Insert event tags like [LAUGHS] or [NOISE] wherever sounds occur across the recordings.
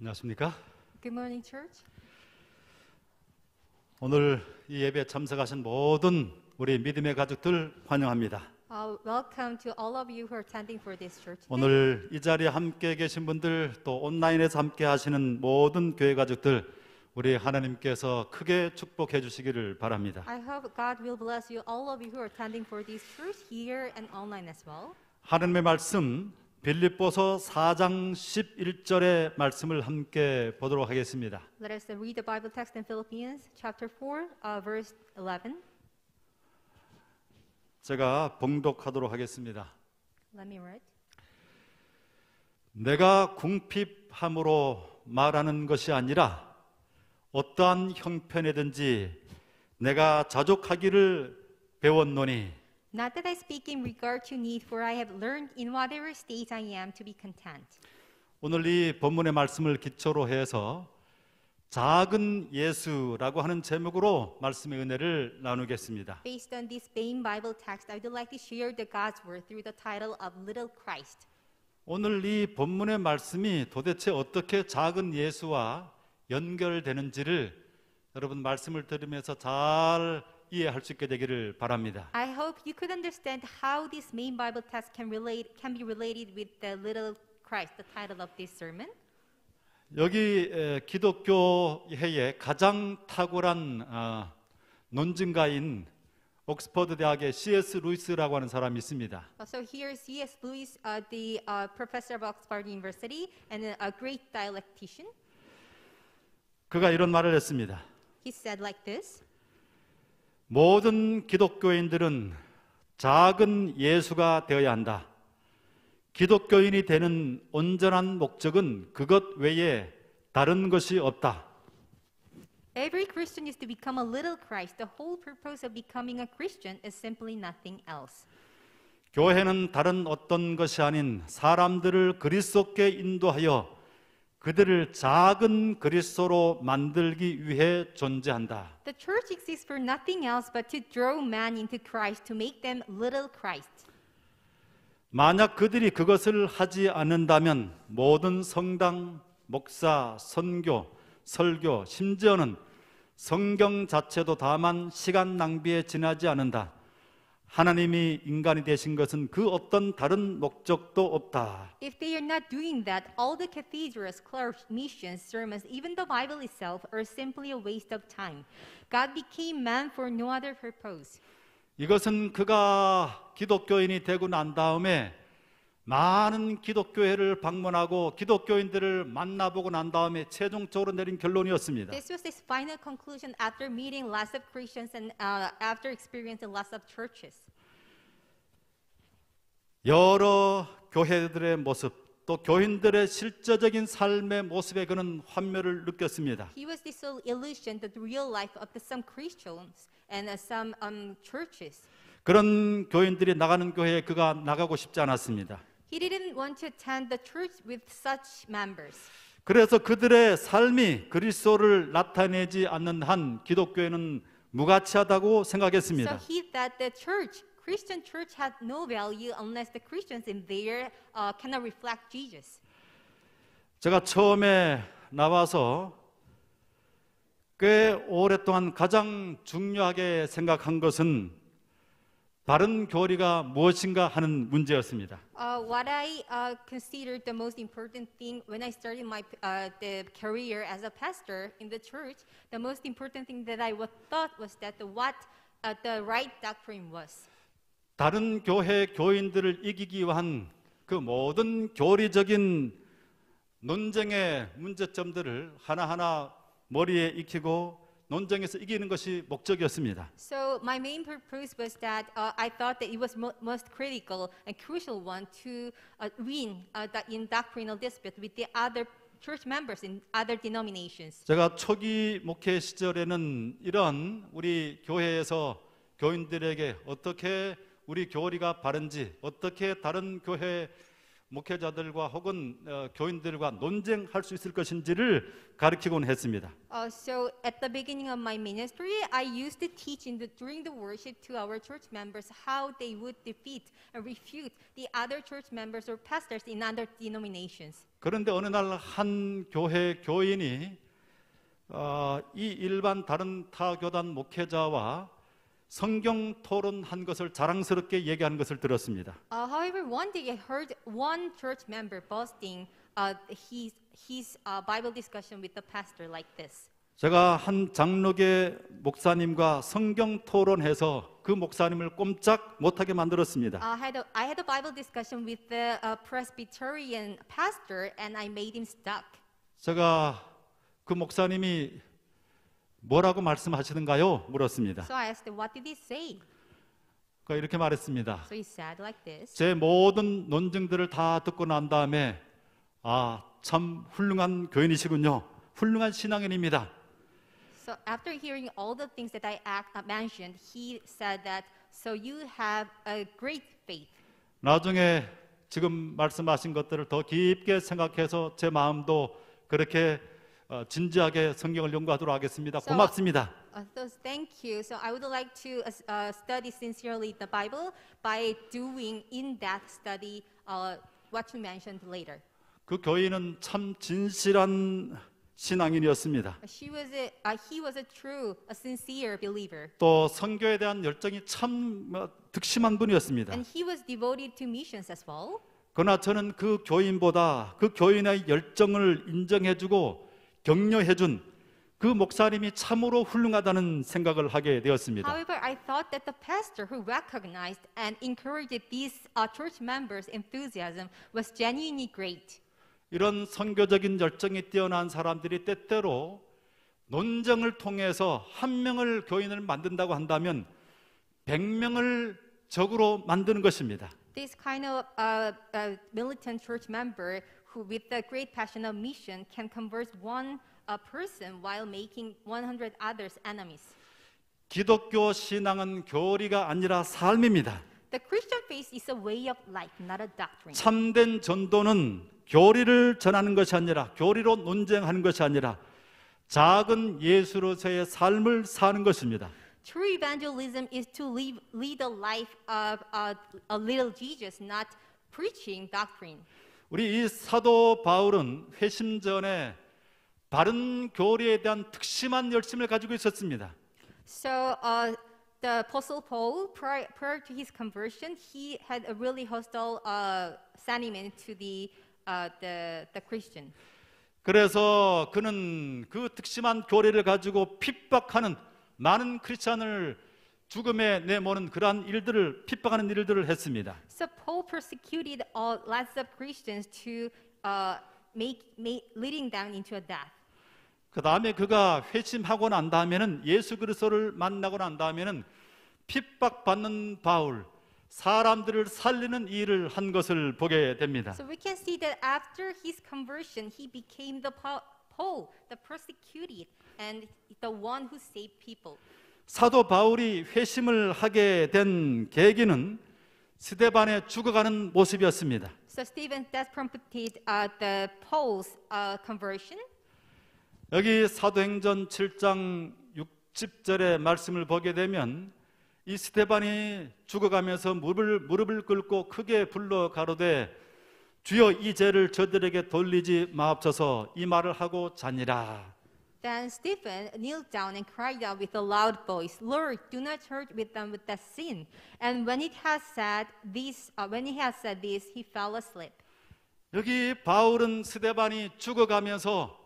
안녕하십니까? Good morning, church. 오늘 이 예배에 참석하신 모든 우리 믿음의 가족들 환영합니다. Uh, welcome to all of you who are attending for this church. today. 오늘 이 자리에 함께 계신 분들 또 온라인에서 함께 하시는 모든 교회 가족들 우리 하나님께서 크게 축복해 주시기를 바랍니다. I hope God will bless you, all of you who are attending for this church here and online as well. 하나님의 말씀 빌립보서 4장 11절의 말씀을 함께 보도록 하겠습니다. Let us read the Bible text in Philippians chapter 4, uh, verse 11. 제가 봉독하도록 하겠습니다. Let me read. 내가 궁핍함으로 말하는 것이 아니라 어떠한 형편이든지 내가 자족하기를 배웠노니 Not that I speak in regard to need, for I have learned in whatever state I am to be content. 오늘 이 본문의 말씀을 기초로 해서 작은 예수라고 하는 제목으로 말씀의 은혜를 나누겠습니다. Based on this main Bible text, I would like to share the God's word through the title of Little Christ. 오늘 이 본문의 말씀이 도대체 어떻게 작은 예수와 연결되는지를 여러분 말씀을 들으면서 잘 이해할 수 있게 되기를 바랍니다. I hope you could understand how this main Bible text can relate can be related with the little Christ, the title of this sermon. 여기 에, 기독교 해에 가장 탁월한 아, 논증가인 옥스퍼드 대학의 C.S. 루이스라고 하는 사람이 있습니다. Uh, So here C.S. Lewis, uh, the uh, professor of Oxford University and a, a great dialectician, 그가 이런 말을 했습니다. he said like this: 모든 기독교인들은 작은 예수가 되어야 한다. 기독교인이 되는 온전한 목적은 그것 외에 다른 것이 없다. Every Christian is to become a little Christ. The whole purpose of becoming a Christian is simply nothing else. 교회는 다른 어떤 것이 아닌 사람들을 그리스도께 인도하여 그들을 작은 그리스도로 만들기 위해 존재한다. The church exists for nothing else but to draw man into Christ, to make them little Christ. 만약 그들이 그것을 하지 않는다면 모든 성당, 목사, 선교, 설교, 심지어는 성경 자체도 다만 시간 낭비에 지나지 않는다. 하나님이 인간이 되신 것은 그 어떤 다른 목적도 없다. If they are not doing that, all the cathedrals, clerks, missions, sermons, even the Bible itself are simply a waste of time. God became man for no other purpose. 이것은 그가 기독교인이 되고 난 다음에 많은 기독교회를 방문하고 기독교인들을 만나보고 난 다음에 최종적으로 내린 결론이었습니다. This was his final conclusion after meeting lots of Christians and uh, after experiencing lots of churches. 여러 교회들의 모습 또 교인들의 실제적인 삶의 모습에 그는 환멸을 느꼈습니다. He was disillusioned at the real life of the, some Christians and uh, some um, churches. 그런 교인들이 나가는 교회에 그가 나가고 싶지 않았습니다. He didn't want to attend the church with such members. 그래서 그들의 삶이 그리스도를 나타내지 않는 한 기독교회는 무가치하다고 So 생각했습니다. he that the church, Christian church, had no value unless the Christians in there uh, cannot reflect Jesus. 제가 처음에 나와서 꽤 오랫동안 가장 중요하게 생각한 것은 바른 교리가 무엇인가 하는 문제였습니다. Uh, what I uh, considered the most important thing when I started my uh, the career as a pastor in the church, the most important thing that I wa- thought was that the what uh, the right doctrine was. 다른 교회 교인들을 이기기 위한 그 모든 교리적인 논쟁의 문제점들을 하나하나 머리에 익히고 논쟁에서 이기는 것이 목적이었습니다. So my main purpose was that uh, I thought that it was mo- most critical and crucial one to uh, win uh, the, in doctrinal dispute with the other church members in other denominations. 제가 초기 목회 시절에는 이런 우리 교회에서 교인들에게 어떻게 우리 교리가 바른지 어떻게 다른 교회 목회자들과 혹은 어, 교인들과 논쟁할 수 있을 것인지를 가르치곤 했습니다. Uh, so at the beginning of my ministry, I used to teach in the, during the worship to our church members how they would defeat and refute the other church members or pastors in other denominations. 그런데 어느 날 한 교회 교인이 어, 이 일반 다른 타 교단 목회자와 성경 토론한 것을 자랑스럽게 얘기하는 것을 들었습니다. Uh, however, one day I heard one church member boasting uh, his, his uh, Bible discussion with the pastor like this. 제가 한 장로계 목사님과 성경 토론해서 그 목사님을 꼼짝 못하게 만들었습니다. I had, a, I had a Bible discussion with the uh, Presbyterian pastor and I made him stuck. 제가 그 목사님이 뭐라고 말씀하시는가요? 물었습니다. So I asked him, What did he say? 그 이렇게 말했습니다. So he said like this. 제 모든 논증들을 다 듣고 난 다음에 아, 참 훌륭한 교인이시군요. 훌륭한 신앙인입니다. So after hearing all the things that I uh, mentioned, he said that, so you have a great faith. 나중에 지금 말씀하신 것들을 더 깊게 생각해서 제 마음도 그렇게 어, 진지하게 성경을 연구하도록 하겠습니다. 고맙습니다. Uh, so thank you. So I would like to uh, uh, study sincerely the Bible by doing in that study uh, what you mentioned later. 그 교인은 참 진실한 신앙인이었습니다. She was a, uh, he was a true, a sincere believer. 또 선교에 대한 열정이 참 어, 득심한 분이었습니다. And he was devoted to missions as well. 그러나 저는 그 교인보다 그 교인의 열정을 인정해주고 격려해 준 그 목사님이 참으로 훌륭하다는 생각을 하게 되었습니다. However, I thought that the pastor who recognized and encouraged these uh, church members' enthusiasm was genuinely great. 이런 선교적인 열정이 뛰어난 사람들이 때때로 논쟁을 통해서 한 명을 교인을 만든다고 한다면 백 명을 적으로 만드는 것입니다. This kind of uh, uh, militant church member who, with the great passion of mission, can convert one uh, person while making 100 others enemies. 기독교 신앙은 교리가 아니라 삶입니다. The Christian faith is a way of life, not a doctrine. 참된 전도는 교리를 전하는 것이 아니라 교리로 논쟁하는 것이 아니라 작은 예수로서의 삶을 사는 것입니다. True evangelism is to live, lead a life of uh, a little Jesus, not preaching doctrine. 우리 이 사도 바울은 회심 전에 바른 교리에 대한 특심한 열심을 가지고 있었습니다. So uh, the Apostle Paul, prior, prior to his conversion, he had a really hostile uh, sentiment to the, uh, the, the Christian. 그래서 그는 그 특심한 교리를 가지고 핍박하는 많은 크리스찬을 죽음에 내모는 그러한 일들을 핍박하는 일들을 했습니다. So Paul persecuted all, lots of Christians to uh, make, make, leading them into a death. 그 다음에 그가 회심하고 난 다음에는 예수 그리스도를 만나고 난 다음에는 핍박받는 바울 사람들을 살리는 일을 한 것을 보게 됩니다. So we can see that after his conversion, he became the Paul, the persecuted, and the one who saved people. 사도 바울이 회심을 하게 된 계기는 스데반의 죽어가는 모습이었습니다. So Stephen, that prompted uh, the Paul's uh, conversion. 여기 사도행전 7장 60절의 말씀을 보게 되면 이 스테반이 죽어가면서 무릎을, 무릎을 꿇고 크게 불러 가로되 주여 이 죄를 저들에게 돌리지 마옵소서 이 말을 하고 자니라. Then Stephen kneeled down and cried out with a loud voice, Lord, do not charge with them with that sin. And when it has said this, uh, when he had said this, he fell asleep. 여기 바울은 스데반이 죽어가면서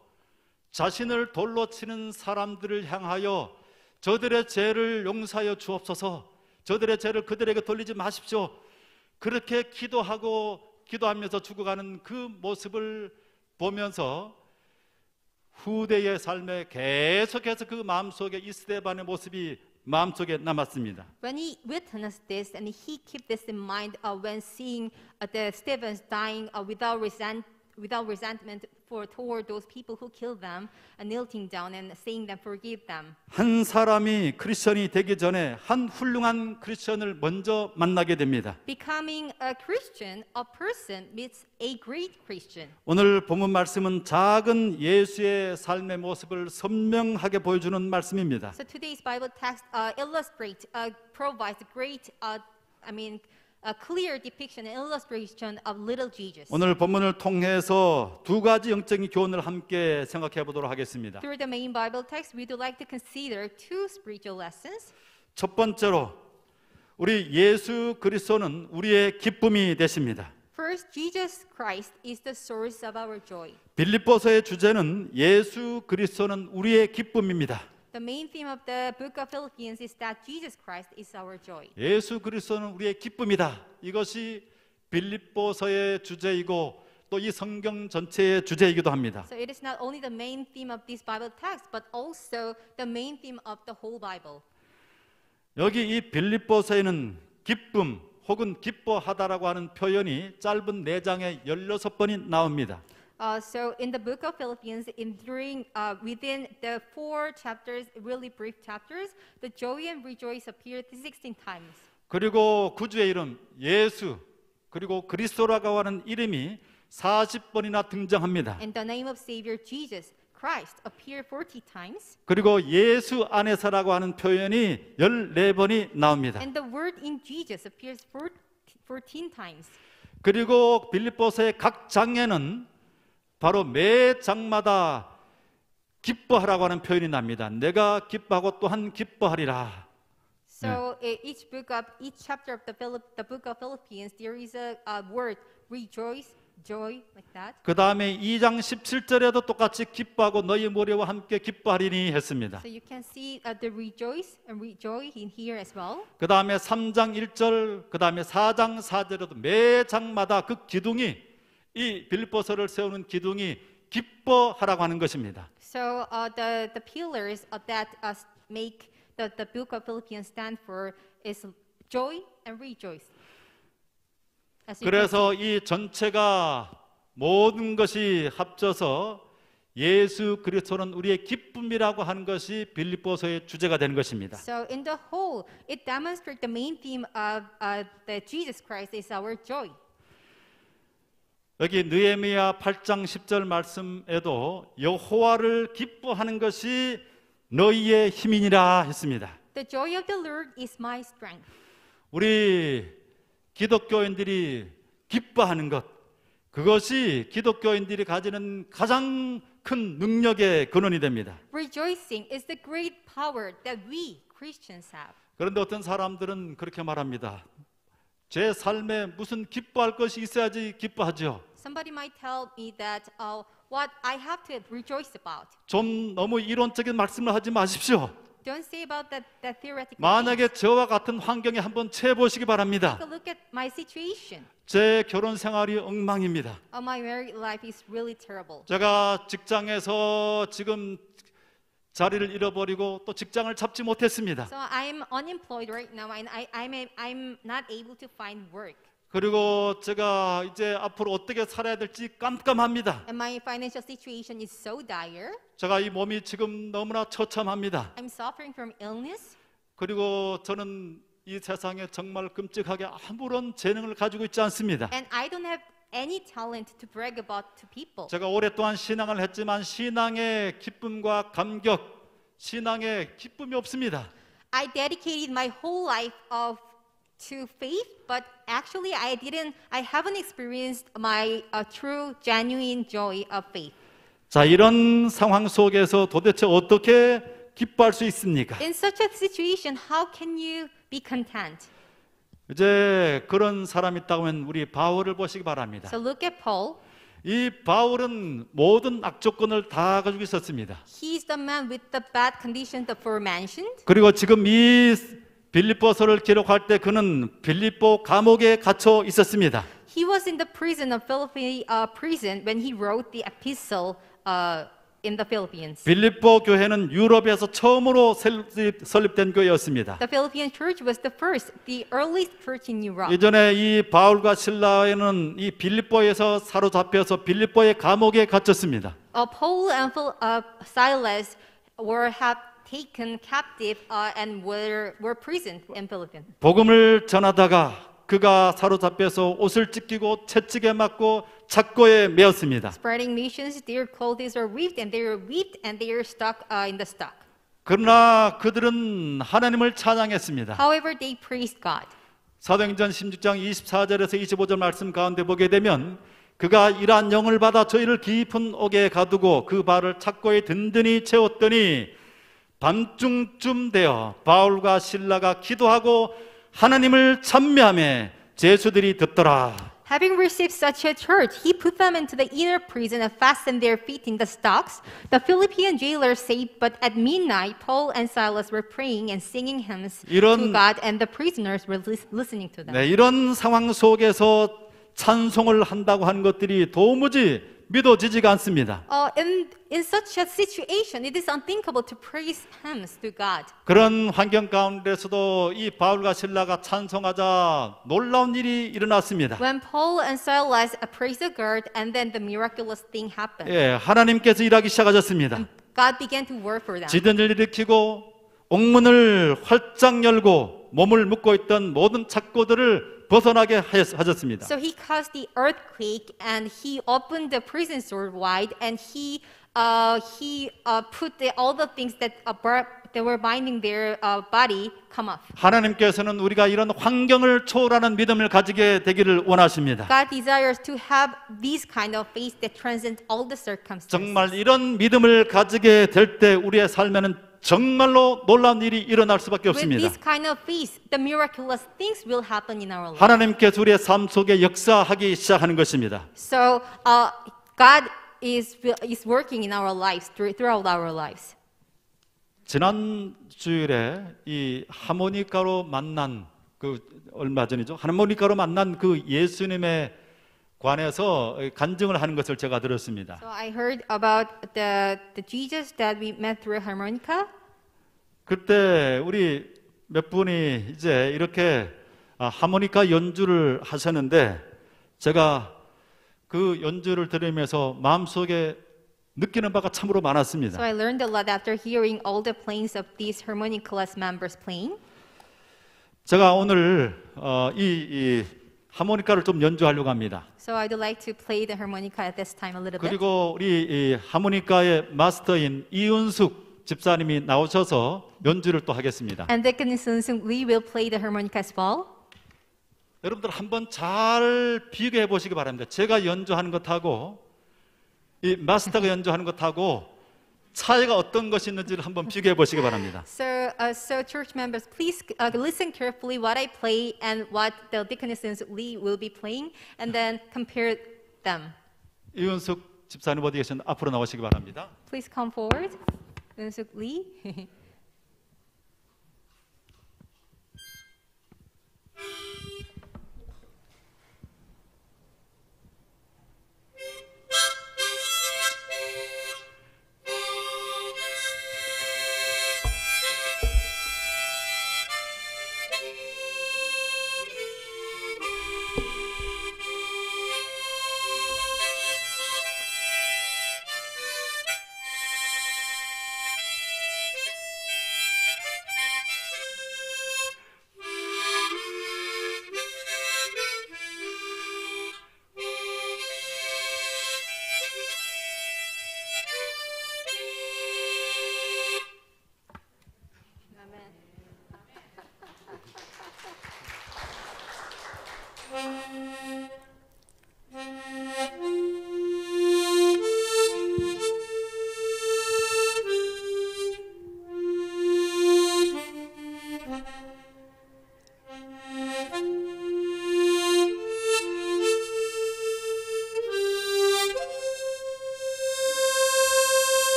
자신을 돌로 치는 사람들을 향하여 저들의 죄를 용서하여 주옵소서. 저들의 죄를 그들에게 돌리지 마십시오. 그렇게 기도하고 기도하면서 죽어가는 그 모습을 보면서 후대의 삶에 계속해서 그 마음속에 이 스데반의 모습이 마음속에 남았습니다. When he witnessed this, and he kept this in mind uh, when seeing uh, the Stephen's dying uh, without resent, without resentment for toward those people who killed them, and kneeling down and saying them forgive them. 한 사람이 크리스천이 되기 전에 한 훌륭한 크리스천을 먼저 만나게 됩니다. Becoming a Christian, a person meets a great Christian. 오늘 본문 말씀은 작은 예수의 삶의 모습을 선명하게 보여주는 말씀입니다. So today's Bible text uh, illustrates, uh, provides a great, uh, I mean, a clear depiction and illustration of little Jesus. 오늘 본문을 통해서 두 가지 영적인 교훈을 함께 생각해 보도록 하겠습니다. Through the main Bible text, we would like to consider two spiritual lessons. 첫 번째로 우리 예수 그리스도는 우리의 기쁨이 되십니다. First, Jesus Christ is the source of our joy. 빌립보서의 주제는 예수 그리스도는 우리의 기쁨입니다. The main theme of the book of Philippians is that Jesus Christ is our joy. 예수 그리스도는 우리의 기쁨이다. 이것이 빌립보서의 주제이고 또 이 성경 전체의 주제이기도 합니다. So it is not only the main theme of this Bible text, but also the main theme of the whole Bible. 여기 이 빌립보서에는 기쁨 혹은 기뻐하다라고 하는 표현이 짧은 네 장에 16번이 나옵니다. Uh, so in the book of Philippians, in during uh, within the four chapters, really brief chapters, the joy and rejoice appear 16 times. 그리고 구주의 이름 예수 그리고 그리스도라고 하는 이름이 40번이나 등장합니다. And the name of Savior Jesus Christ appear 40 times. 그리고 예수 안에서라고 하는 표현이 14번이 나옵니다. And the word in Jesus appears 14 14 times. 그리고 빌립보서의 각 장에는 바로 매 장마다 기뻐하라고 하는 표현이 납니다. 내가 기뻐하고 또한 기뻐하리라. So i- each book of each chapter of the Philip, the book of Philippians, there is a, a word rejoice, joy, like that. 그 다음에 2장 17절에도 똑같이 기뻐하고 너희 머리와 함께 기뻐하리니 했습니다. So you can see uh, the rejoice and rejoy in here as well. 그 다음에 3장 1절, 그 다음에 4장 4절에도 매 장마다 그 기둥이 이 빌립보서를 세우는 기둥이 기뻐하라고 하는 것입니다. So uh, the the pillars that uh, make the the book of Philippians stand for is joy and rejoice. As you 그래서 이 전체가 모든 것이 합쳐서 예수 그리스도는 우리의 기쁨이라고 하는 것이 빌립보서의 주제가 되는 것입니다. So in the whole, it demonstrates the main theme of uh, that Jesus Christ is our joy. 여기 느헤미야 8장 10절 말씀에도 여호와를 기뻐하는 것이 너희의 힘이니라 했습니다. The joy of the Lord is my strength. 우리 기독교인들이 기뻐하는 것 그것이 기독교인들이 가지는 가장 큰 능력의 근원이 됩니다. Rejoicing is the great power that we Christians have. 그런데 어떤 사람들은 그렇게 말합니다. 제 삶에 무슨 기뻐할 것이 있어야지 기뻐하죠. Somebody might tell me that uh, what I have to rejoice about. 좀 너무 이론적인 말씀을 하지 마십시오. Don't say about that, that theoretical. 만약에 저와 같은 환경에 한번 처해 보시기 바랍니다. Take a look at my situation. 제 결혼 생활이 엉망입니다. Uh, my married life is really terrible. 제가 직장에서 지금 자리를 잃어버리고 또 직장을 잡지 못했습니다. So I'm unemployed right now, and I, I'm, I'm not able to find work. 그리고 제가 이제 앞으로 어떻게 살아야 될지 깜깜합니다. And my financial situation is so dire. 제가 이 몸이 지금 너무나 처참합니다. I'm suffering from illness. 그리고 저는 이 세상에 정말 끔찍하게 아무런 재능을 가지고 있지 않습니다. And I don't have any talent to brag about to people. 제가 오랫동안 신앙을 했지만 신앙의 기쁨과 감격, 신앙의 기쁨이 없습니다. I dedicated my whole life of to faith, but actually I didn't. I haven't experienced my uh, true, genuine joy of faith. 자, 이런 상황 속에서 도대체 어떻게 기뻐할 수 있습니까? In such a situation, how can you be content? 이제 그런 사람 있다고 하면 우리 바울을 보시기 바랍니다. So look at Paul. 이 바울은 모든 악조건을 다 가지고 있었습니다. He's the man with the bad conditions aforementioned. 그리고 지금 이 빌립보서를 기록할 때 그는 빌립보 감옥에 갇혀 있었습니다. He was in the prison of Philippi uh, prison when he wrote the epistle uh, in the Philippines. 빌립보 교회는 유럽에서 처음으로 설립, 설립된 교회였습니다. The Philippine church was the first, the earliest church in Europe. 이전에 이 바울과 신라에는 이 빌립보에서 사로잡혀서 빌립보의 감옥에 갇혔습니다. Uh, Paul and Phil, uh, Silas were have taken captive uh, and were were prisoned in Philippines. 복음을 전하다가 그가 사로잡혀서 옷을 찢기고 채찍에 맞고 착고에 매었습니다. Spreading missions, their clothes are ripped and they are whipped and they are stuck uh, in the stock. 그러나 그들은 하나님을 찬양했습니다. However, they praised God. 사도행전 16장 24절에서 25절 말씀 가운데 보게 되면 그가 이러한 영을 받아 저희를 깊은 옥에 가두고 그 발을 착고에 든든히 채웠더니 밤중쯤 되어 바울과 신라가 기도하고 하나님을 찬미하며 제수들이 듣더라. Having received such a church, he put them into the inner prison and fastened their feet in the stocks. The Philippian jailer said, But at midnight, Paul and Silas were praying and singing hymns to 이런- God, and the prisoners were lis- listening to them. 네, 이런 상황 속에서 찬송을 한다고 하는 것들이 도무지 믿어지지가 않습니다. Uh, in, in such a situation, it is unthinkable to praise hymns to God. 그런 환경 가운데서도 이 바울과 신라가 찬송하자 놀라운 일이 일어났습니다. When Paul and Silas uh, praised God, and then the miraculous thing happened. 예, 하나님께서 일하기 시작하셨습니다. God began to work for them. 지든을 일으키고 옥문을 활짝 열고 몸을 묶고 있던 모든 착고들을 벗어나게 하셨습니다. So he caused the earthquake and he opened the prison door wide and he uh, he uh, put the, all the things that uh, that were binding their uh, body come off. 하나님께서는 우리가 이런 환경을 초월하는 믿음을 가지게 되기를 원하십니다. God desires to have this kind of faith that transcends all the circumstances. 정말 이런 믿음을 가지게 될 때 우리의 삶에는 정말로 놀라운 일이 일어날 수밖에 없습니다. kind of life. 하나님께서 우리의 삶 속에 역사하기 시작하는 것입니다. So uh, God is is working in our lives through- throughout our lives. 지난 주일에 이 하모니카로 만난 그 얼마 전이죠. 하모니카로 만난 그 예수님에 관해서 간증을 하는 것을 제가 들었습니다. So I heard about the the Jesus that we met through harmonica. 그때 우리 몇 분이 이제 이렇게 아, 하모니카 연주를 하셨는데 제가 그 연주를 들으면서 마음속에 느끼는 바가 참으로 So 많았습니다. I learned a lot after hearing all the playings of these harmonicalist members playing. 제가 오늘 어, 이, 이 하모니카를 좀 연주하려고 합니다. So I'd like to play the harmonica at this time a little bit. 그리고 우리 이 하모니카의 마스터인 이은숙 집사님이 나오셔서 연주를 또 하겠습니다. And Deacon Sun Lee will play the harmonica as well. 여러분들 한번 잘 비교해 보시기 바랍니다. 제가 연주하는 것하고 이 마스터가 연주하는 것하고 차이가 어떤 것이 있는지를 한번 비교해 보시기 바랍니다. So, uh, so church members, please uh, listen carefully what I play and what the Deacon Sun Lee will be playing, and then compare them. 이은숙 집사님 어디 계신 앞으로 나오시기 바랍니다. Please come forward, Eun-suk Lee. [LAUGHS]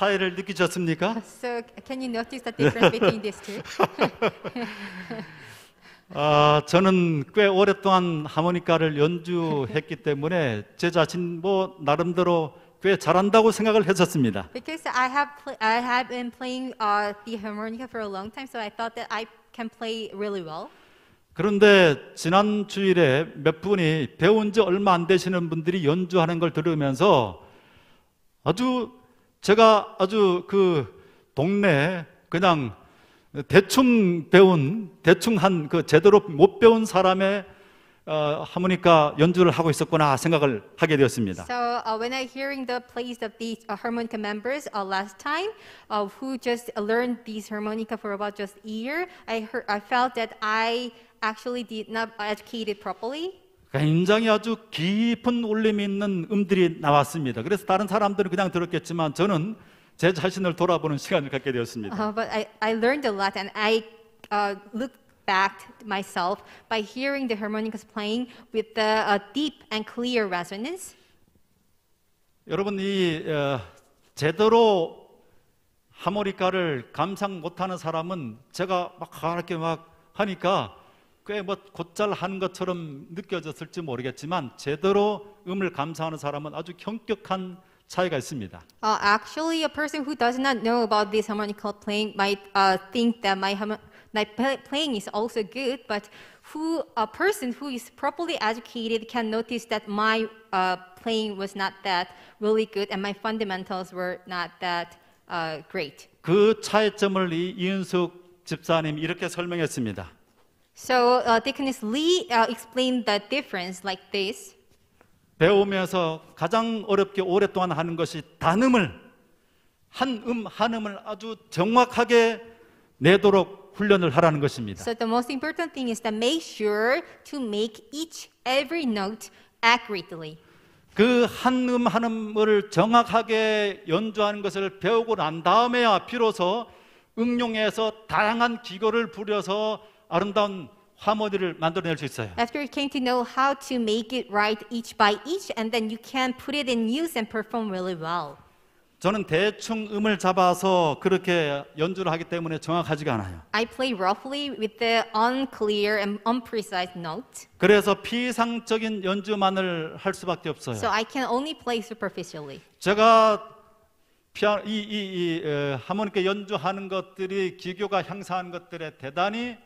차이를 느끼셨습니까? So can you notice the difference between these two? 아, 저는 꽤 오랫동안 하모니카를 연주했기 때문에 제 자신 뭐 나름대로 꽤 잘한다고 생각을 했었습니다. Because I have pl- I have been playing uh, the harmonica for a long time, so I thought that I can play really well. 그런데 지난 주일에 몇 분이 배운 지 얼마 안 되시는 분들이 연주하는 걸 들으면서 아주 제가 아주 그 동네 그냥 대충 배운 대충 한 그 제대로 못 배운 사람의 어, 하모니카 연주를 하고 있었구나 생각을 하게 되었습니다. So uh, when I hearing the plays of these uh, harmonica members uh, last time, uh, who just learned these harmonica for about just a year, I heard I felt that I actually did not educate it properly. 굉장히 아주 깊은 울림이 있는 음들이 나왔습니다. 그래서 다른 사람들은 그냥 들었겠지만 저는 제 자신을 돌아보는 시간을 갖게 되었습니다. Uh, but I, I learned a lot, and I uh, looked back myself by hearing the harmonicas playing with the uh, deep and clear resonance. 여러분 이 어, 제대로 하모니카를 감상 못하는 사람은 제가 막 이렇게 막 하니까 꽤 뭐 곧잘 하는 것처럼 느껴졌을지 모르겠지만 제대로 음을 감상하는 사람은 아주 현격한 차이가 있습니다. Uh, actually, a person who does not know about this harmonical playing might uh, think that my, my play- playing is also good, but who a person who is properly educated can notice that my uh, playing was not that really good and my fundamentals were not that uh, great. 그 차이점을 이 이은숙 집사님 이렇게 설명했습니다. So uh, Deaconess Lee uh, explained the difference like this. 배우면서 가장 어렵게 오랫동안 하는 것이 단음을 한 음 한 음을 아주 정확하게 내도록 훈련을 하라는 것입니다. So the most important thing is to make sure to make each every note accurately. 그 한 음 한 음을 정확하게 연주하는 것을 배우고 난 다음에야 비로소 응용해서 다양한 기교를 부려서 아름다운 하모니를 만들어낼 수 있어요. After you came to know how to make it right each by each, and then you can put it in use and perform really well. 저는 대충 음을 잡아서 그렇게 연주를 하기 때문에 정확하지가 않아요. I play roughly with the unclear and unprecise note, 그래서 피상적인 연주만을 할 수밖에 없어요. so I can only play superficially. 제가 피아노 이, 이, 이 에, 하모니카 연주하는 것들이 기교가 향상하는 것들에 대단히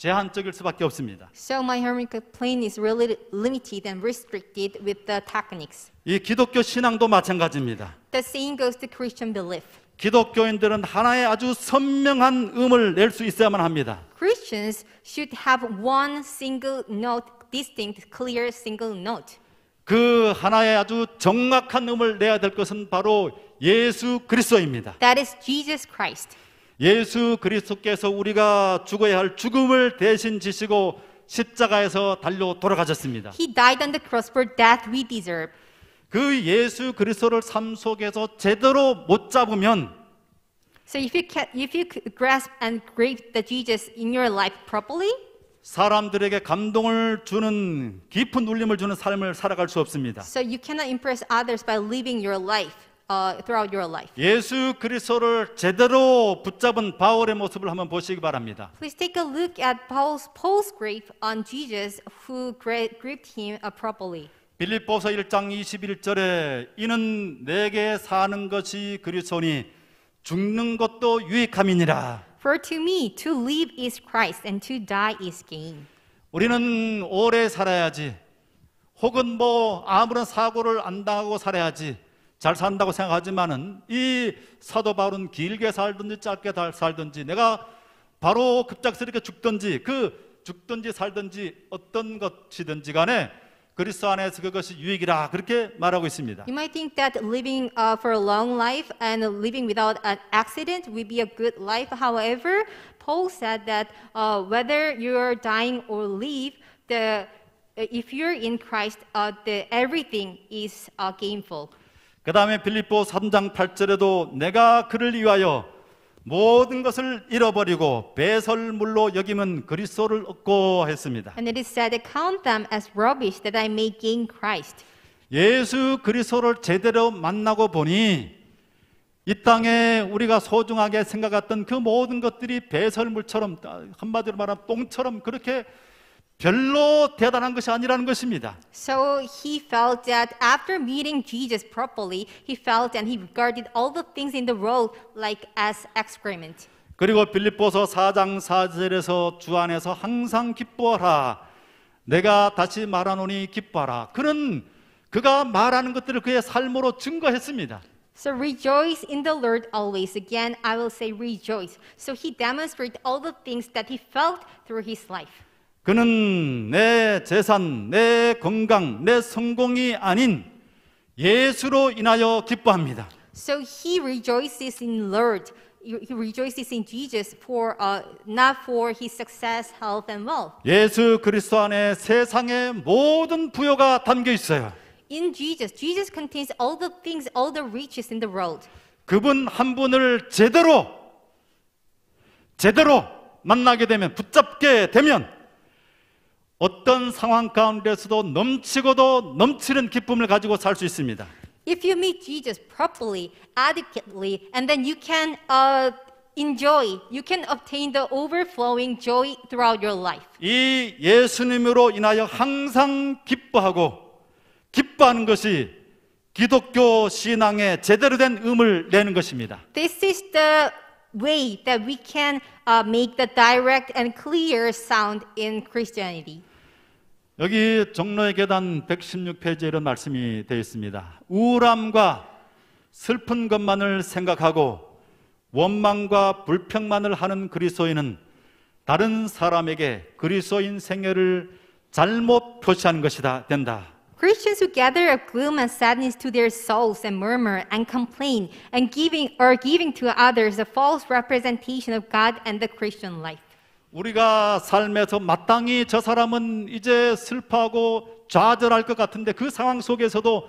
제한적일 수밖에 없습니다. So my harmonica playing is really limited and restricted with the techniques. 이 기독교 신앙도 마찬가지입니다. The same goes to Christian belief. 기독교인들은 하나의 아주 선명한 음을 낼 수 있어야만 합니다. Christians should have one single note, distinct, clear single note. 그 하나의 아주 정확한 음을 내야 될 것은 바로 예수 그리스도입니다. That is Jesus Christ. 예수 그리스도께서 우리가 죽어야 할 죽음을 대신 지시고 십자가에서 달려 돌아가셨습니다. He died on the cross for death we deserve. 그 예수 그리스도를 삶 속에서 제대로 못 잡으면 So if you can, if you grasp and grasp the Jesus in your life properly, 사람들에게 감동을 주는 깊은 울림을 주는 삶을 살아갈 수 없습니다. so you cannot impress others by living your life uh, throughout your life. 예수 그리스도를 제대로 붙잡은 바울의 모습을 한번 보시기 바랍니다. Please take a look at Paul's Paul's grip on Jesus, who gripped him uh, properly. 빌립보서 1장 21절에 이는 내게 사는 것이 그리스도니 죽는 것도 유익함이니라. For to me, to live is Christ, and to die is gain. 우리는 오래 살아야지. 혹은 뭐 아무런 사고를 안 당하고 살아야지. 잘 산다고 생각하지만은 이 사도 바울은 길게 살든지 짧게 달- 살든지 내가 바로 급작스럽게 죽든지 그 죽든지 살든지 어떤 것이든지 간에 그리스도 안에서 그것이 유익이라 그렇게 말하고 있습니다. You might think that living uh, for a long life and living without an accident will be a good life. However, Paul said that uh, whether you're dying or live, the if you're in Christ, uh, the everything is uh, gainful. 그 다음에 빌립보 3장 8절에도 내가 그를 위하여 모든 것을 잃어버리고 배설물로 여기면 그리스도를 얻고 했습니다. And it is said, "Count them as rubbish, that I may gain Christ." 예수 그리스도를 제대로 만나고 보니 이 땅에 우리가 소중하게 생각했던 그 모든 것들이 배설물처럼 한마디로 말하면 똥처럼 그렇게 별로 대단한 것이 아니라는 것입니다. So he felt that after meeting Jesus properly, he felt and he regarded all the things in the world like as excrement. 그리고 빌립보서 4장 4절에서 주 안에서 항상 기뻐하라. 내가 다시 말하노니 기뻐하라. 그는 그가 말하는 것들을 그의 삶으로 증거했습니다. So rejoice in the Lord always. Again, I will say rejoice. So he demonstrated all the things that he felt through his life. 그는 내 재산, 내 건강, 내 성공이 아닌 예수로 인하여 기뻐합니다. So he rejoices in Lord. He rejoices in Jesus for uh, not for his success, health, and wealth. 예수 그리스도 안에 세상의 모든 부여가 담겨 있어요. In Jesus, Jesus contains all the things, all the riches in the world. 그분 한 분을 제대로 제대로 만나게 되면 붙잡게 되면 어떤 상황 가운데서도 넘치고도 넘치는 기쁨을 가지고 살 수 있습니다. If you meet Jesus properly, adequately, and then you can uh, enjoy, you can obtain the overflowing joy throughout your life. 이 예수님으로 인하여 항상 기뻐하고 기뻐하는 것이 기독교 신앙의 제대로 된 음을 내는 것입니다. This is the way that we can uh, make the direct and clear sound in Christianity. 여기 종로의 계단 116페이지에 이런 말씀이 되어 있습니다. 우울함과 슬픈 것만을 생각하고 원망과 불평만을 하는 그리스도인은 다른 사람에게 그리스도인 생애를 잘못 표시하는 것이다 된다. Christians who gather up gloom and sadness to their souls and murmur and complain and giving or giving to others a false representation of God and the Christian life. 우리가 삶에서 마땅히 저 사람은 이제 슬퍼하고 좌절할 것 같은데 그 상황 속에서도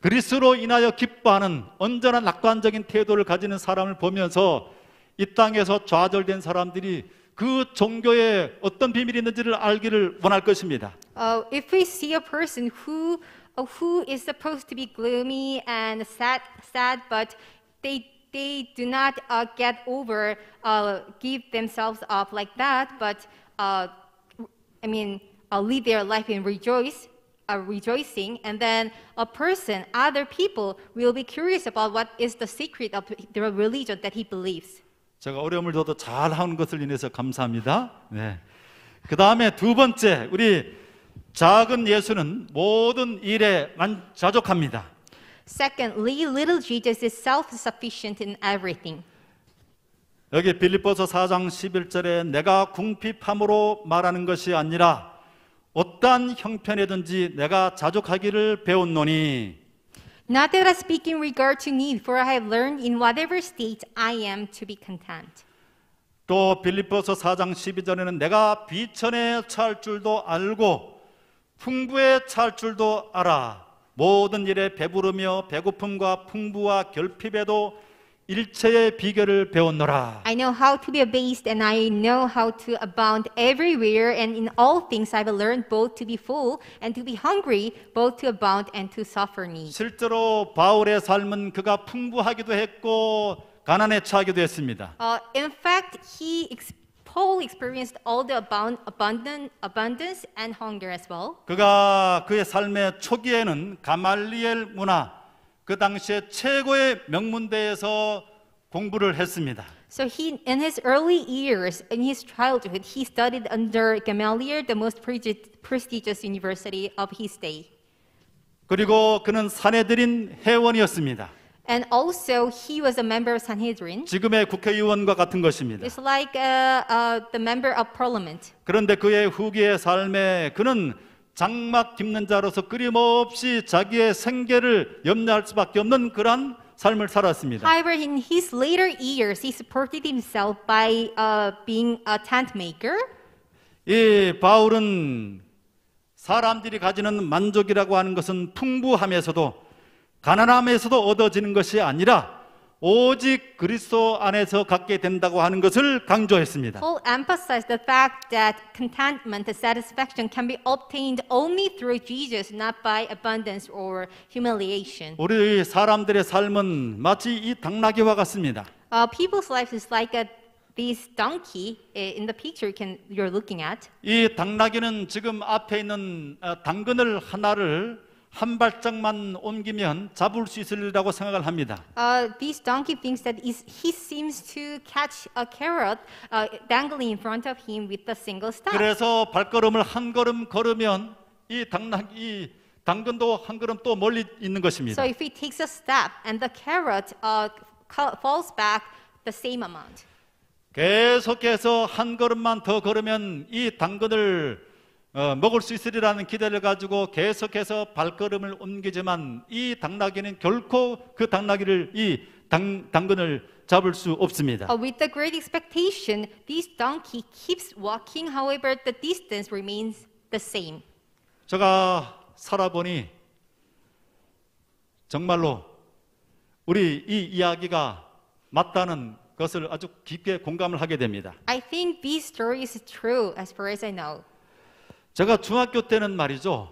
그리스로 인하여 기뻐하는 언제나 낙관적인 태도를 가지는 사람을 보면서 이 땅에서 좌절된 사람들이 그 종교에 어떤 비밀이 있는지를 알기를 원할 것입니다. Uh, if we see a person who uh, who is supposed to be gloomy and sad, sad, but they they do not uh, get over, uh, give themselves up like that, but uh, I mean, uh, live their life in rejoice, uh, rejoicing, and then a person, other people will be curious about what is the secret of the religion that he believes. 제가 어려움을 줘도 잘 하는 것을 인해서 감사합니다. 네. 그 다음에 두 번째, 우리 작은 예수는 모든 일에 만자족합니다. Secondly, little Jesus is self-sufficient in everything. 여기 빌립보서 4장 11절에 내가 궁핍함으로 말하는 것이 아니라 어떠한 형편이든지 내가 자족하기를 배웠노니 Not that I speak in regard to need, for I have learned in whatever state I am to be content. 또 빌립보서 4장 12절에는 내가 비천에 처할 줄도 알고 풍부에 처할 줄도 알아 모든 일에 배부르며 배고픔과 풍부와 결핍에도 일체의 비결을 배웠노라. I know how to be abased and I know how to abound everywhere and in all things I've learned both to be full and to be hungry, both to abound and to suffer need. 실제로 바울의 삶은 그가 풍부하기도 했고 가난에 처하기도 했습니다. Uh, in fact, he ex- Paul experienced all the abound, abundant, abundance and hunger as well. 그가 그의 삶의 초기에는 가말리엘 문화 그 당시에 최고의 명문대에서 공부를 했습니다. So he, in his early years, in his childhood, he studied under Gamaliel, the most prestigious university of his day. 그리고 그는 사내들인 회원이었습니다. And also, he was a member of Sanhedrin. 지금의 국회의원과 같은 것입니다. It's like uh, uh, the member of parliament. 그런데 그의 후기의 삶에 그는 장막 깁는 자로서 끊임없이 자기의 생계를 염려할 수밖에 없는 그러한 삶을 살았습니다. However, in his later years, he supported himself by uh, being a tent maker. 이 바울은 사람들이 가지는 만족이라고 하는 것은 풍부함에서도 가난함에서도 얻어지는 것이 아니라 오직 그리스도 안에서 갖게 된다고 하는 것을 강조했습니다. Paul emphasized the fact that contentment and satisfaction can be obtained only through Jesus, not by abundance or humiliation. 우리 사람들의 삶은 마치 이 당나귀와 같습니다. Uh, people's lives is like a this donkey eh, in the picture can you're looking at. 이 당나귀는 지금 앞에 있는 어, 당근을 하나를 한 발짝만 옮기면 잡을 수 있으리라고 생각을 합니다. Uh, this donkey thinks that is, he seems to catch a carrot uh, dangling in front of him with a single step. 그래서 발걸음을 한 걸음 걸으면 이 당나귀 이 당근도 한 걸음 또 멀리 있는 것입니다. So if he takes a step and the carrot uh, falls back the same amount. 계속해서 한 걸음만 더 걸으면 이 당근을 어, 먹을 수 있으리라는 기대를 가지고 계속해서 발걸음을 옮기지만 이 당나귀는 결코 그 당나귀를 이 당, 당근을 잡을 수 없습니다. Uh, with the great expectation, this donkey keeps walking. However, the distance remains the same. 제가 살아보니 정말로 우리 이 이야기가 맞다는 것을 아주 깊게 공감을 하게 됩니다. I think this story is true as far as I know. 제가 중학교 때는 말이죠.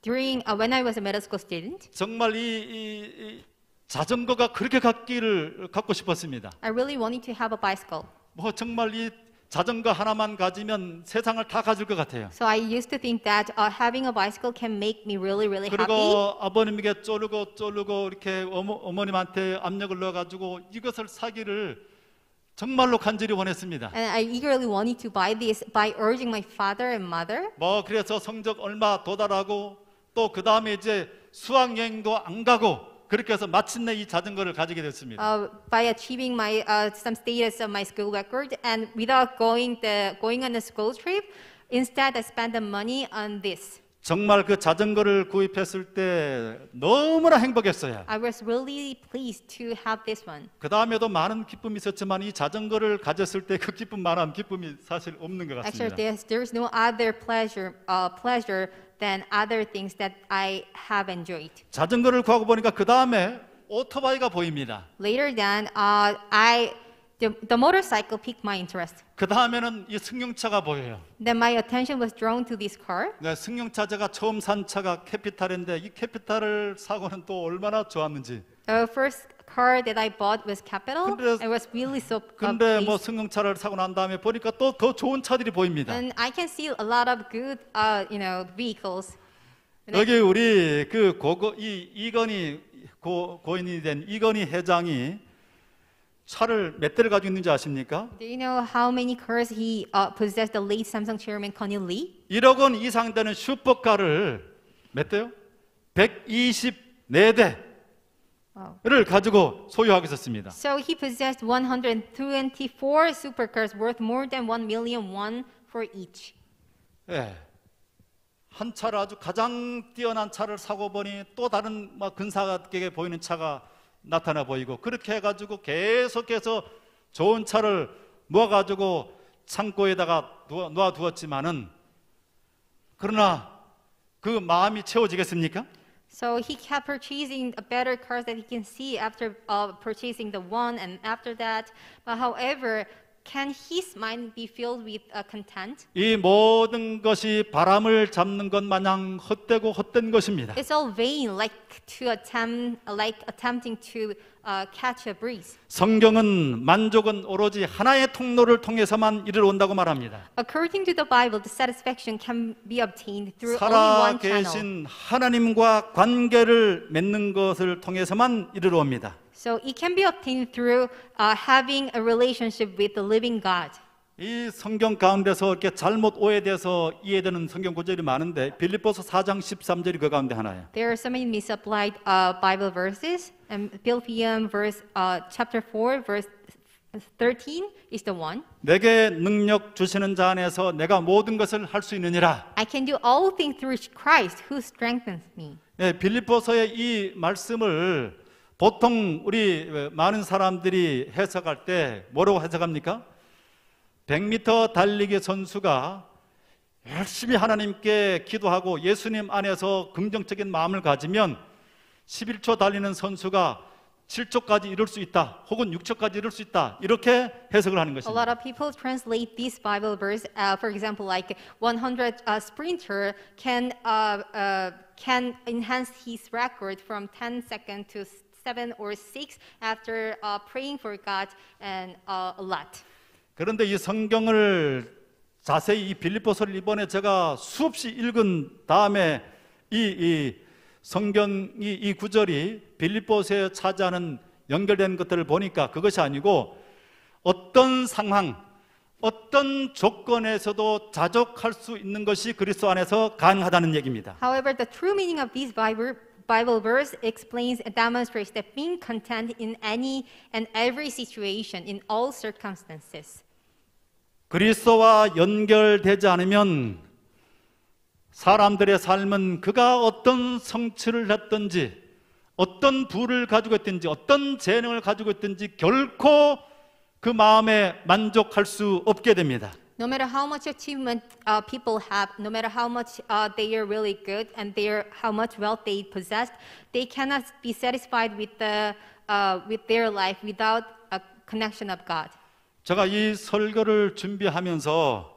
During uh, when I was a middle school student, 정말 이, 이- 이 자전거가 그렇게 갖기를 갖고 싶었습니다. I really wanted to have a bicycle. 뭐 정말 이 자전거 하나만 가지면 세상을 다 가질 것 같아요. So I used to think that uh, having a bicycle can make me really, really happy. 그리고 아버님에게 쪼르고 쪼르고 이렇게 어머, 어머님한테 압력을 넣어가지고 이것을 사기를 정말로 간절히 원했습니다. And I eagerly wanted to buy this by urging my father and mother. 뭐 그래서 성적 얼마 도달하고 또 그 다음에 이제 수학 여행도 안 가고 그렇게 해서 마침내 이 자전거를 가지게 됐습니다. Uh, by achieving my uh, some status of my school record, and without going the going on a school trip, instead I spent the money on this. 정말 그 자전거를 구입했을 때 너무나 행복했어요. I was really pleased to have this one. 그 다음에도 많은 기쁨이 있었지만 이 자전거를 가졌을 때 그 기쁨만한 기쁨이 사실 없는 것 Actually, 같습니다. there's there's no other pleasure uh, pleasure than other things that I have enjoyed. 자전거를 구하고 보니까 그 다음에 오토바이가 보입니다. Later, then uh, I the, the motorcycle piqued my interest. 그 다음에는 이 승용차가 보여요. Then my attention was drawn to this car. 네, 승용차 제가 처음 산 차가 캐피탈인데 이 캐피탈을 사고는 또 얼마나 좋았는지. The first car that I bought was Capital. 근데- I was really so uh, 근데 뭐. 승용차를 사고 난 다음에 보니까 또 더 좋은 차들이 보입니다. And I can see a lot of good, uh, you know, vehicles. 여기 우리 그 고거 이 이건희 고, 고인이 된 이건희 회장이 차를 몇 대를 가지고 있는지 아십니까? Do you know how many cars he uh, possessed? The late Samsung chairman Connie Lee. 1억 원 이상 되는 슈퍼카를 몇 대요? 124대를 Wow. 가지고 소유하고 있었습니다. So he possessed 124 supercars worth more than 1 million won for each. 예. 한 차를 아주 가장 뛰어난 차를 사고 보니 또 다른 막 근사하게 보이는 차가 나타나 보이고 그렇게 해가지고 계속해서 좋은 차를 모아가지고 창고에다가 놓아- 놓아 두었지만은 그러나 그 마음이 채워지겠습니까? So he kept purchasing a better cars that he can see after uh, purchasing the one and after that. But however, can his mind be filled with uh, content? 이 모든 것이 바람을 잡는 것 마냥 헛되고 헛된 것입니다. It's all vain, like to attempt, like attempting to uh, catch a breeze. 성경은 만족은 오로지 하나의 통로를 통해서만 이르러 온다고 말합니다. According to the Bible, the satisfaction can be obtained through only one channel. 살아계신 하나님과 관계를 맺는 것을 통해서만 이르러 옵니다. So it can be obtained through uh, having a relationship with the living God. 이 성경 가운데서 이렇게 잘못 오해돼서 이해되는 성경 구절이 많은데 빌립보서 4장 13절이 그 가운데 하나예요. There are so many misapplied uh, Bible verses, and Philippians verse uh, chapter four, verse thirteen is the one. 내게 능력 주시는 자 안에서 내가 모든 것을 할 수 있느니라. I can do all things through Christ who strengthens me. 예, 빌립보서의 이 말씀을 보통 우리 많은 사람들이 해석할 때 뭐라고 해석합니까? 100m 달리기 선수가 열심히 하나님께 기도하고 예수님 안에서 긍정적인 마음을 가지면 11초 달리는 선수가 7초까지 이룰 수 있다. 혹은 6초까지 이룰 수 있다. 이렇게 해석을 하는 A 것입니다. lot of people translate this Bible verse, uh, for example, like 100 uh, sprinter can uh, uh, can enhance his record from 10 seconds to seven or six after uh, praying for God and uh, a lot. 그런데 이 성경을 자세히 이 빌립보서를 이번에 제가 수없이 읽은 다음에 이, 이 성경이 이 구절이 빌립보서에 차지하는 연결된 것들을 보니까 그것이 아니고 어떤 상황, 어떤 조건에서도 자족할 수 있는 것이 그리스도 안에서 가능하다는 얘기입니다. However, the true meaning of this Bible Bible verse explains and demonstrates that being content in any and every situation, in all circumstances. 그리스도와 연결되지 않으면 사람들의 삶은 그가 어떤 성취를 했든지 어떤 부를 가지고 있든지 어떤 재능을 가지고 있든지 결코 그 마음에 만족할 수 없게 됩니다. No matter how much achievement uh, people have, no matter how much uh, they are really good and they are, how much wealth they possess, they cannot be satisfied with, the, uh, with their life without a connection of God. 제가 이 설교를 준비하면서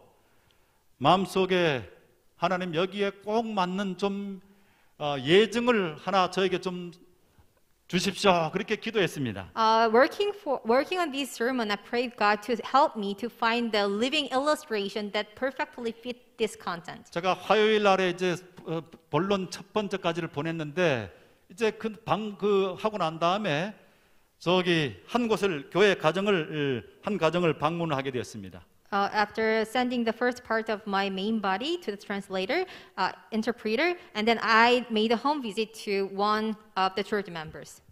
마음속에 하나님 여기에 꼭 맞는 좀 어, 예증을 하나 저에게 좀 주십시오. 그렇게 기도했습니다. Uh, working for working on this sermon, I prayed God to help me to find the living illustration that perfectly fit this content. 제가 화요일 날에 이제 어, 본론 첫 번째까지를 보냈는데 이제 그 방 그 하고 난 다음에 저기 한 곳을 교회 가정을 어, 한 가정을 방문하게 되었습니다. Uh, after sending the first part of my main body to the translator, uh, interpreter, and then I made a home visit to one of the church members.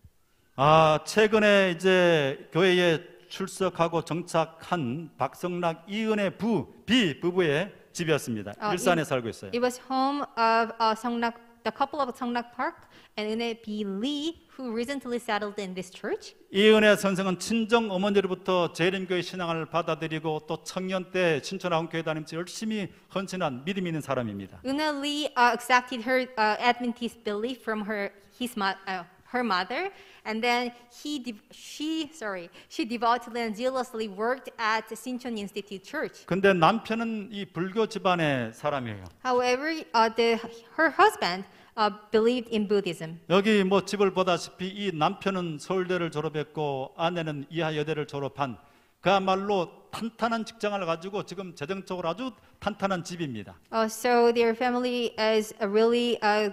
아 최근에 이제 교회에 출석하고 정착한 박성락 이은혜 부비 부부의 집이었습니다. 아, 일산에 이- 살고 있어요. It was home of uh, Songnak, the couple of Songnak Park And Une B. Lee, who recently settled in this church. 이은혜 선생은 친정 어머니로부터 재림교회 신앙을 받아들이고 또 청년 때 신촌아원 교회 다니면서 열심히 헌신한 믿음 있는 사람입니다. Une Lee uh, accepted her uh, Adventist belief from her his mo- uh, her mother, and then he she sorry she devotedly and zealously worked at Sinchon Institute Church. 근데 남편은 이 불교 집안의 사람이에요. However, uh, the, her husband uh, believed in Buddhism. 여기 뭐 집을 보다시피 이 남편은 서울대를 졸업했고 아내는 이하 여대를 졸업한 그야말로 탄탄한 직장을 가지고 지금 재정적으로 아주 탄탄한 집입니다. Uh, so their family is really uh,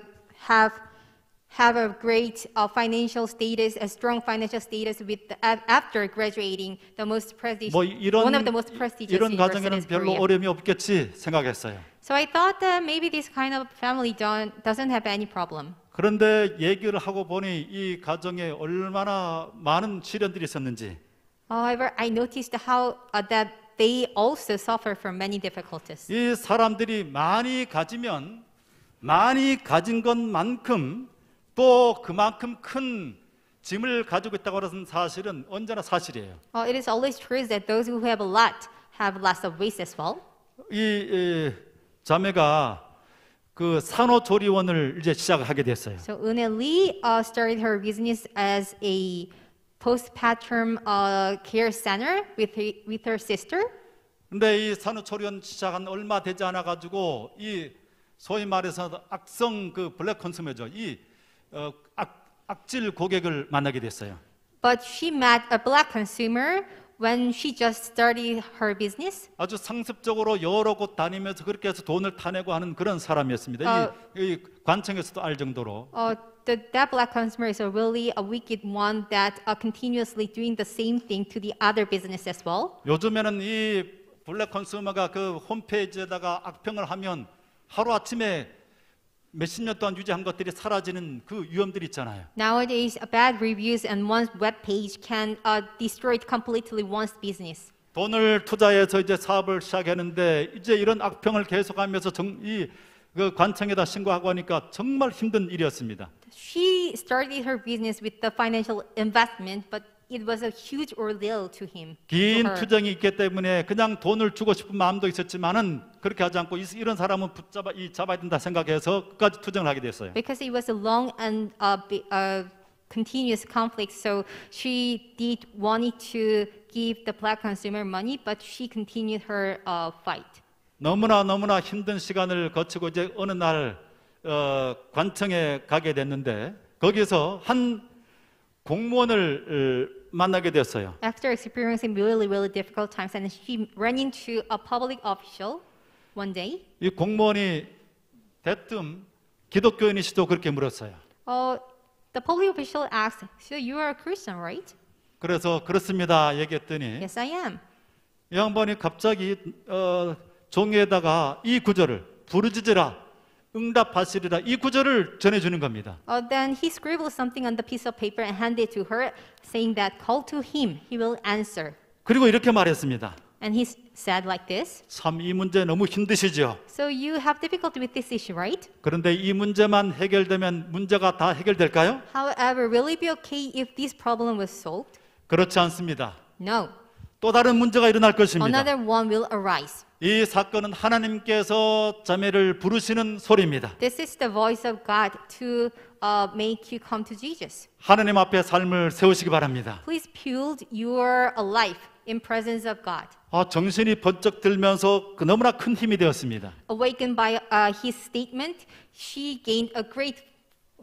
have have a great uh, financial status, a strong financial status with the, af- after graduating the most prestigious 뭐 이런 one of the most prestigious 이런 가정에는 별로. 어려움이 없겠지 생각했어요. So I thought that maybe this kind of family don't, doesn't have any problem. 그런데 얘기를 하고 보니 이 가정에 얼마나 많은 시련들이 있었는지 However, I noticed how uh, that they also suffer from many difficulties. 이 사람들이 많이 가지면 많이 가진 것만큼 또 그만큼 큰 짐을 가지고 있다고 하는 사실은 언제나 사실이에요. Uh, it is always true that those who have a lot have lots of waste as well. 이, 이 자매가 그 산후조리원을 이제 시작하게 됐어요. So Une Lee uh, started her business as a postpartum uh, care center with her, with her sister. 근데 이 산후조리원 시작한 얼마 되지 않아 가지고 이 소위 말해서 악성 그 블랙 컨슈머죠. 이 어, 악, 악질 고객을 만나게 됐어요. But she met a black consumer when she just started her business. 아주 상습적으로 여러 곳 다니면서 그렇게 해서 돈을 타내고 하는 그런 사람이었습니다. 어. 이, 이 관청에서도 알 정도로. Uh, the, that black consumer is a really a wicked one that uh, continuously doing the same thing to the other business as well. 요즘에는 이 블랙 컨슈머가 그 홈페이지에다가 악평을 하면 하루 아침에 몇십 년 동안 유지한 것들이 사라지는 그 위험들이 있잖아요. Nowadays, bad reviews and one's web page can uh, destroy completely one's business. 돈을 투자해서 이제 사업을 시작했는데 이제 이런 악평을 계속하면서 정, 이 그 관청에다 신고하고 하니까 정말 힘든 일이었습니다. She started her business with the financial investment, but it was a huge ordeal to him. to 긴 her. 투정이 있기 때문에 그냥 돈을 주고 싶은 마음도 있었지만은 그렇게 하지 않고 이- 이런 사람은 붙잡아 이 잡아야 된다 생각해서 끝까지 투정을 하게 됐어요. Because it was a long and uh, bi- uh, continuous conflict. So she did wanted to give the black consumer money, but she continued her uh, fight. 너무나 너무나 힘든 시간을 거치고 이제 어느 날 어, 관청에 가게 됐는데 거기서 한 공무원을 어, 만나게 됐어요. After experiencing really, really difficult times, and she ran into a public official one day. 이 공무원이 대뜸 기독교인이시도 그렇게 물었어요. Uh, the public official asked, "So you are a Christian, right?" 그래서 그렇습니다 얘기했더니 Yes, I am. 이 양반이 갑자기 어, 종이에다가 이 구절을 부르짖으라 응답하시리라 이 구절을 전해 주는 겁니다. Uh, then he scribbled something on the piece of paper and handed it to her, saying that, "Call to him; he will answer." 그리고 이렇게 말했습니다. And he said like this. 참 이 문제 너무 힘드시죠? So you have difficulty with this issue, right? 그런데 이 문제만 해결되면 문제가 다 해결될까요? However, will it be okay if this problem was solved? 그렇지 않습니다. No. 또 다른 문제가 일어날 것입니다. Another one will arise. 이 사건은 하나님께서 자매를 부르시는 소리입니다. This is the voice of God to uh, make you come to Jesus. 하나님 앞에 삶을 세우시기 바랍니다. Please build your uh, life in presence of God. 아, 정신이 번쩍 들면서 그 너무나 큰 힘이 되었습니다. Awakened by uh, his statement, she gained a great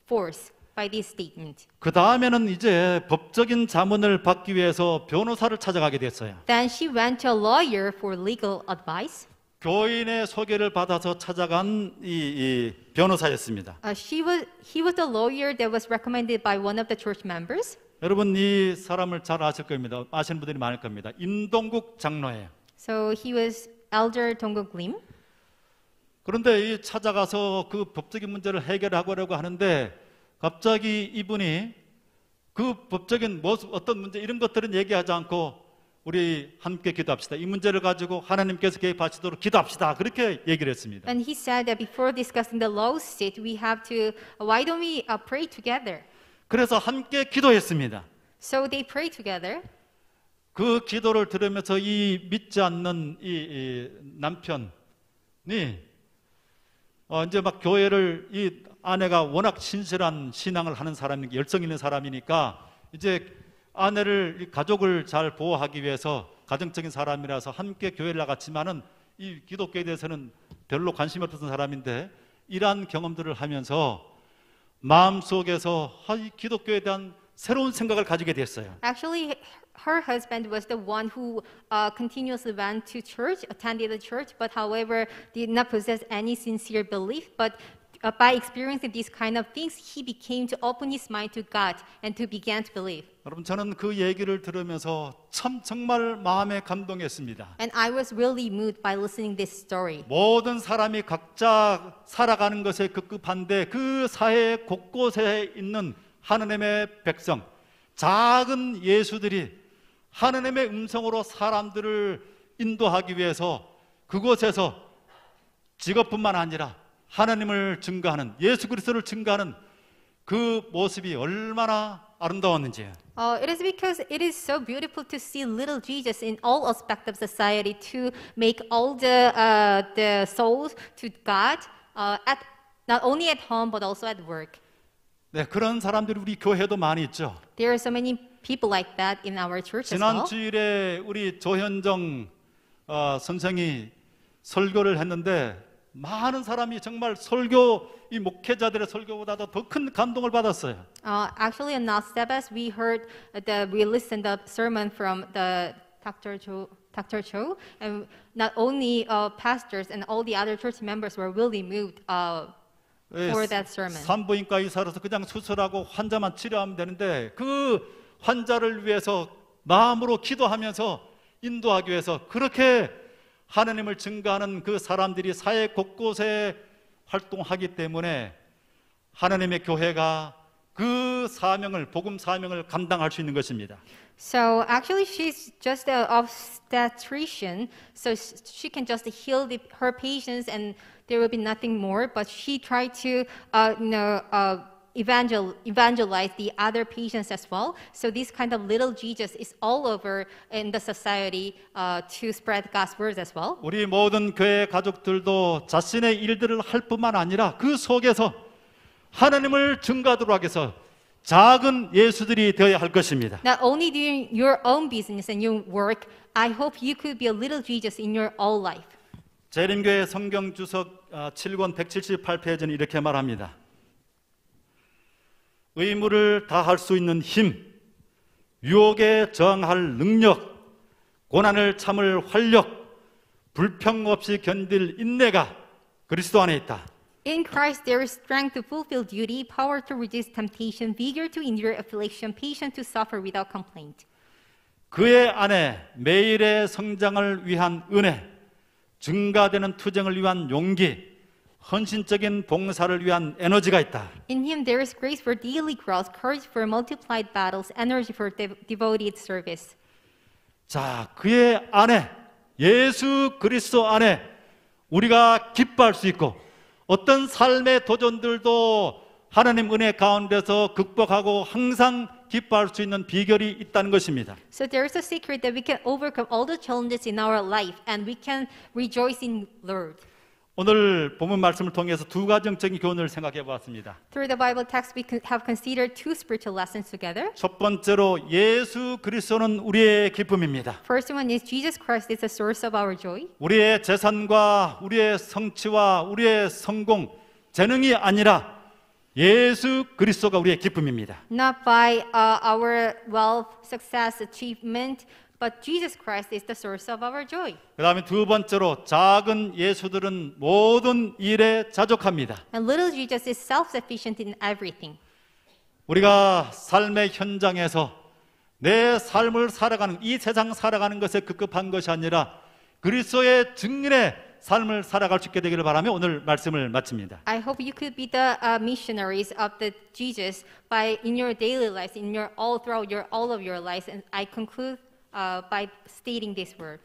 force by this statement. 그 다음에는 이제 법적인 자문을 받기 위해서 변호사를 찾아가게 됐어요. Then she went to a lawyer for legal advice. 교인의 소개를 받아서 찾아간 이, 이 변호사였습니다. Uh, she was, he was a lawyer that was recommended by one of the church members. 여러분 이 사람을 잘 아실 겁니다. 아시는 분들이 많을 겁니다. 임동국 장로예요. So he was Elder Dongguk Lim. 그런데 이 찾아가서 그 법적인 문제를 해결하려고 하는데 갑자기 이분이 그 법적인 모습 어떤 문제 이런 것들은 얘기하지 않고 우리 함께 기도합시다. 이 문제를 가지고 하나님께서 개입하시도록 기도합시다. 그렇게 얘기를 했습니다. And he said that before discussing the lawsuit, we have to, why don't we uh, pray together? 그래서 함께 기도했습니다. So they prayed together. 그 기도를 들으면서 이 믿지 않는 이, 이 남편이 어, 이제 막 교회를 이 아내가 워낙 신실한 신앙을 하는 사람이 열성 있는 사람이니까 이제 아내를 이 가족을 잘 보호하기 위해서 가정적인 사람이라서 함께 교회를 나갔지만은 이 기독교에 대해서는 별로 관심이 없었던 사람인데 이러한 경험들을 하면서 마음 속에서 아, 이 기독교에 대한 새로운 생각을 가지게 됐어요. Actually, her husband was the one who uh, continuously went to church, attended the church, but however, did not possess any sincere belief. But by experiencing these kind of things, he became to open his mind to God and to begin to believe. 여러분 저는 그 얘기를 들으면서 참 정말 마음에 감동했습니다. And I was really moved by listening this story. 모든 사람이 각자 살아가는 것에 급급한데 그 사회 곳곳에 있는 하나님의 백성, 작은 예수들이 하나님의 음성으로 사람들을 인도하기 위해서 그곳에서 직업뿐만 아니라 하나님을 증거하는 예수 그리스도를 증거하는 그 모습이 얼마나 아름다웠는지 Uh, it is because it is so beautiful to see little Jesus in all aspects of society to make all the uh, the souls to God uh, at not only at home but also at work. 네, 그런 사람들이 우리 교회도 많이 있죠. There are so many people like that in our church as 지난 well. 주일에 우리 조현정 어, 선생이 설교를 했는데 많은 사람이 정말 설교 이 목회자들의 설교보다도 더 큰 감동을 받았어요. Uh, actually, on Nas Sabbath, we heard the we listened the sermon from the Dr. Cho, Dr. Cho, and not only uh, pastors and all the other church members were really moved uh, 예, for that sermon. 산부인과 의사로서 그냥 수술하고 환자만 치료하면 되는데 그 환자를 위해서 마음으로 기도하면서 인도하기 위해서 그렇게 하나님을 증거하는 그 사람들이 사회 곳곳에 활동하기 때문에 하나님의 교회가 그 사명을 복음 사명을 감당할 수 있는 것입니다. So actually, she's just an obstetrician, so she can just heal the, her patients, and there will be nothing more. But she tried to, uh, you know, uh, evangel- evangelize the other patients as well. So this kind of little Jesus is all over in the society uh, to spread God's words as well. 우리 모든 교회 가족들도 자신의 일들을 할 뿐만 아니라 그 속에서 하나님을 증거하도록 하기 위해서 작은 예수들이 되어야 할 것입니다. Not only doing your own business and your work, I hope you could be a little Jesus in your all life. 재림교회 성경 주석 아, 7권 178페이지는 이렇게 말합니다. 의무를 다할 수 있는 힘, 유혹에 저항할 능력, 고난을 참을 활력, 불평 없이 견딜 인내가 그리스도 안에 있다. In Christ there is strength to fulfill duty, power to resist temptation, vigor to endure affliction, patience to suffer without complaint. 그의 안에 매일의 성장을 위한 은혜, 증가되는 투쟁을 위한 용기, 헌신적인 봉사를 위한 에너지가 있다. In him there is grace for daily growth, courage for multiplied battles, energy for de- devoted service. 자, 그의 안에 예수 그리스도 안에 우리가 기뻐할 수 있고 어떤 삶의 도전들도 하나님 은혜 가운데서 극복하고 항상 기뻐할 수 있는 비결이 있다는 것입니다. So there is a secret that we can overcome all the challenges in our life and we can rejoice in Lord. 오늘 본문 말씀을 통해서 두 가정적인 교훈을 생각해 보았습니다. Through the Bible text, we have considered two spiritual lessons together. 첫 번째로 예수 그리스도는 우리의 기쁨입니다. First one is Jesus Christ is the source of our joy. 우리의 재산과 우리의 성취와 우리의 성공, 재능이 아니라 예수 그리스도가 우리의 기쁨입니다. Not by uh, our wealth, success, achievement, but Jesus Christ is the source of our joy. 그 다음에 두 번째로 작은 예수들은 모든 일에 자족합니다. And little Jesus is self-sufficient in everything. 우리가 삶의 현장에서 내 삶을 살아가는 이 세상 살아가는 것에 급급한 것이 아니라 그리스도의 증인의 삶을 살아갈 수 있게 되기를 바라며 오늘 말씀을 마칩니다. I hope you could be the uh, missionaries of the Jesus by in your daily lives, in your all throughout your all of your lives. And I conclude uh, Uh, by stating this word.